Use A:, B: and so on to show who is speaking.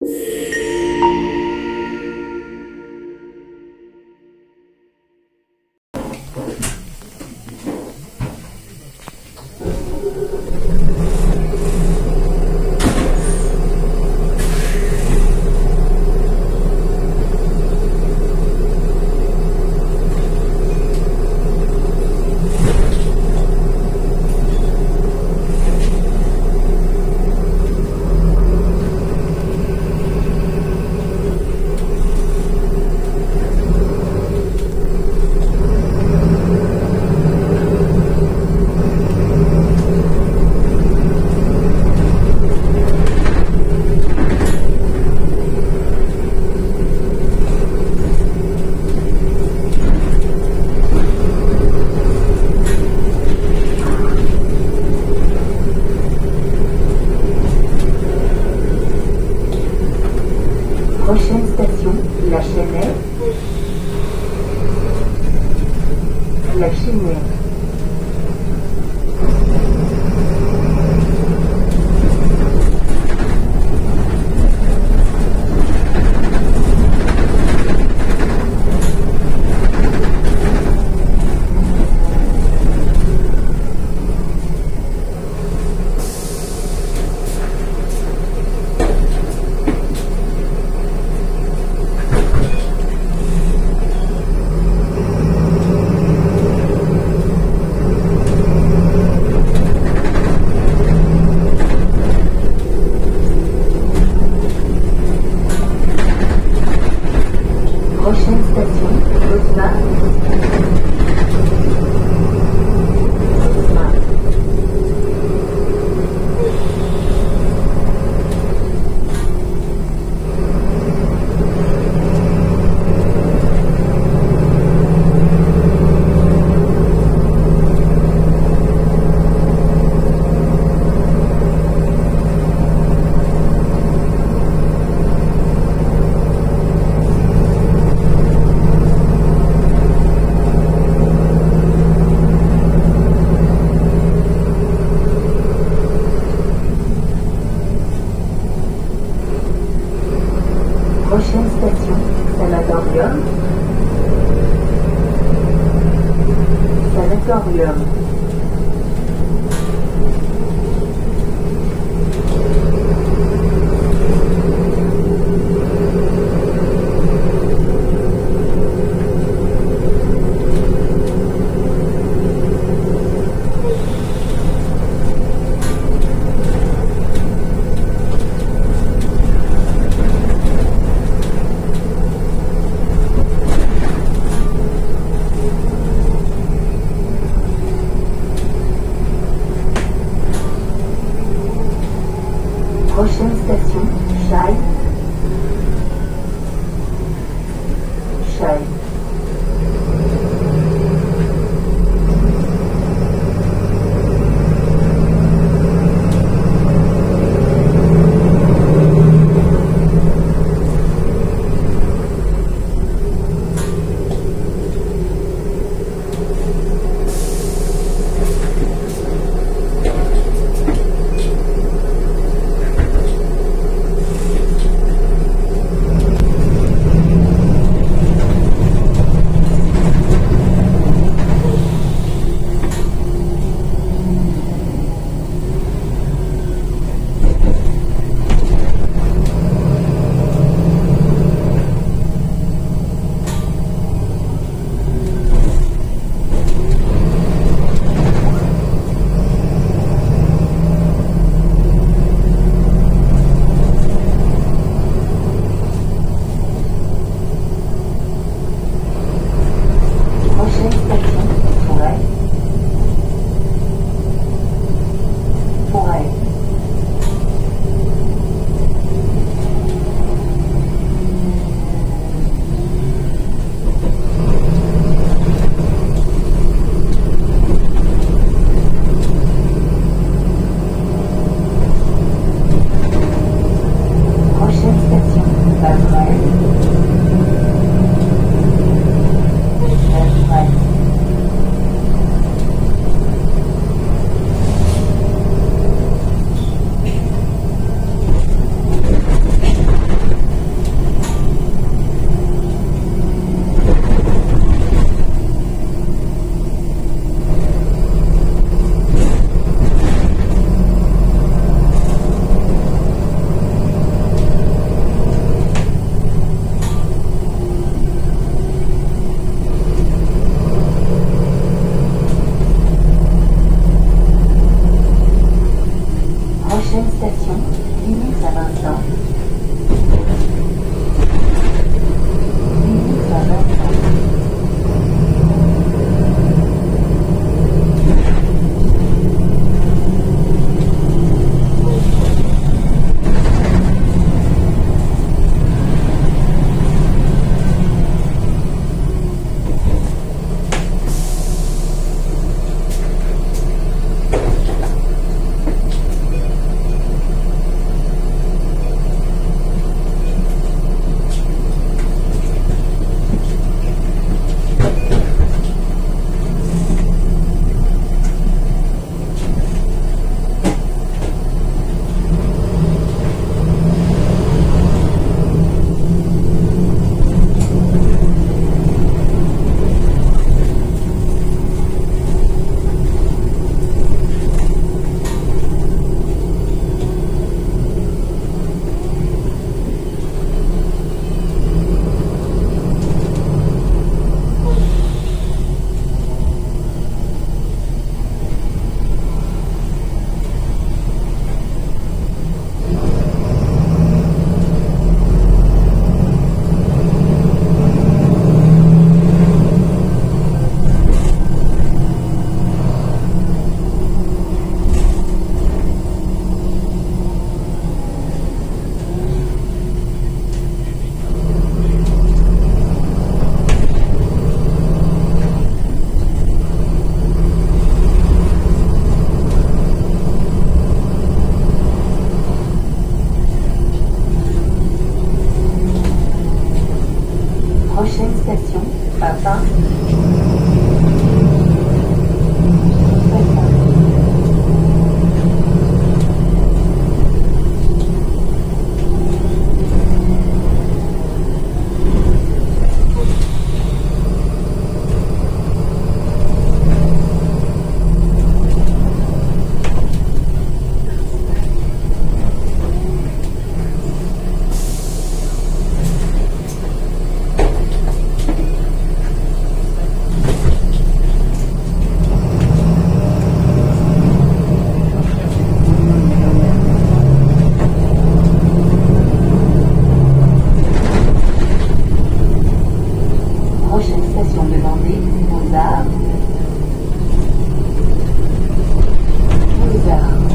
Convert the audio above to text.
A: Prochaine carrière Prochaine station, Chai. Chai. prochaine station, Papa. down.